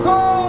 stars.